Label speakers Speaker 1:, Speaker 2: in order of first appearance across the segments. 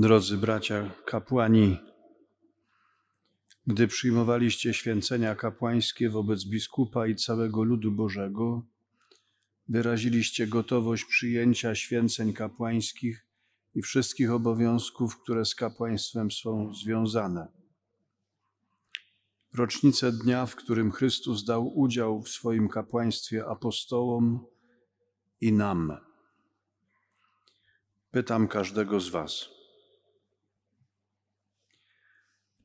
Speaker 1: Drodzy bracia kapłani, gdy przyjmowaliście święcenia kapłańskie wobec biskupa i całego ludu Bożego, wyraziliście gotowość przyjęcia święceń kapłańskich i wszystkich obowiązków, które z kapłaństwem są związane. Rocznicę dnia, w którym Chrystus dał udział w swoim kapłaństwie apostołom i nam. Pytam każdego z Was.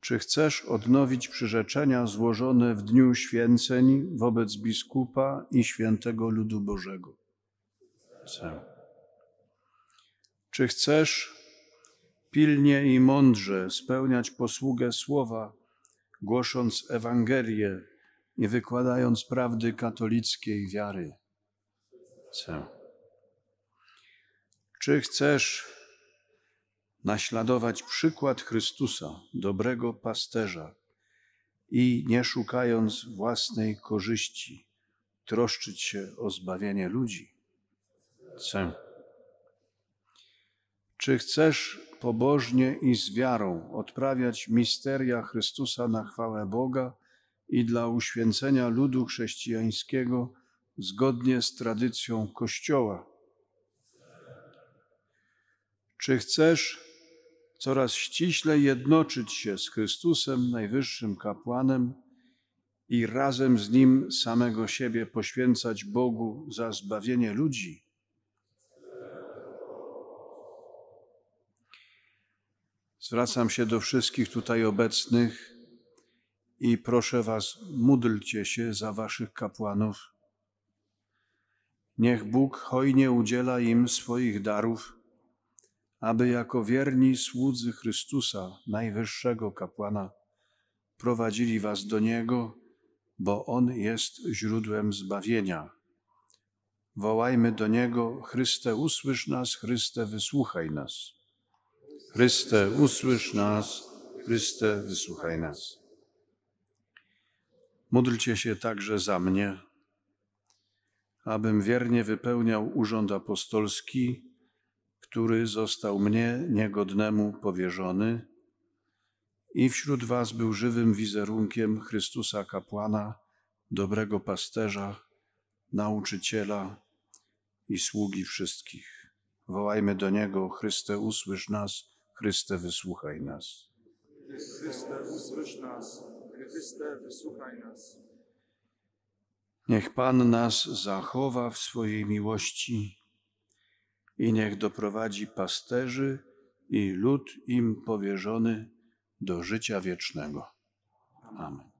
Speaker 1: Czy chcesz odnowić przyrzeczenia złożone w dniu święceń wobec biskupa i świętego ludu Bożego? Chcę. Czy chcesz pilnie i mądrze spełniać posługę słowa, głosząc Ewangelię i wykładając prawdy katolickiej wiary? Chcę. Czy chcesz naśladować przykład Chrystusa, dobrego pasterza i nie szukając własnej korzyści, troszczyć się o zbawienie ludzi? Chcę. Czy chcesz pobożnie i z wiarą odprawiać misteria Chrystusa na chwałę Boga i dla uświęcenia ludu chrześcijańskiego zgodnie z tradycją Kościoła? Czy chcesz coraz ściślej jednoczyć się z Chrystusem, najwyższym kapłanem i razem z Nim samego siebie poświęcać Bogu za zbawienie ludzi? Zwracam się do wszystkich tutaj obecnych i proszę Was, módlcie się za Waszych kapłanów. Niech Bóg hojnie udziela im swoich darów aby jako wierni słudzy Chrystusa, najwyższego kapłana, prowadzili was do Niego, bo On jest źródłem zbawienia. Wołajmy do Niego: Chryste, usłysz nas, Chryste, wysłuchaj nas. Chryste, usłysz nas, Chryste, wysłuchaj nas. Módlcie się także za mnie, abym wiernie wypełniał urząd apostolski który został mnie niegodnemu powierzony i wśród Was był żywym wizerunkiem Chrystusa kapłana, dobrego pasterza, nauczyciela i sługi wszystkich. Wołajmy do Niego, Chryste, usłysz nas, Chryste, wysłuchaj nas.
Speaker 2: Chryste, usłysz nas, Chryste, wysłuchaj nas.
Speaker 1: Niech Pan nas zachowa w swojej miłości i niech doprowadzi pasterzy i lud im powierzony do życia wiecznego. Amen.